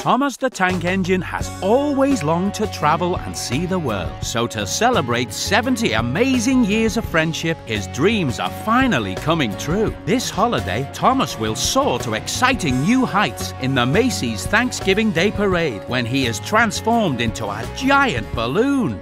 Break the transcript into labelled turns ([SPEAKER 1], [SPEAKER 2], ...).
[SPEAKER 1] Thomas the Tank Engine has always longed to travel and see the world. So, to celebrate 70 amazing years of friendship, his dreams are finally coming true. This holiday, Thomas will soar to exciting new heights in the Macy's Thanksgiving Day Parade when he is transformed into a giant balloon.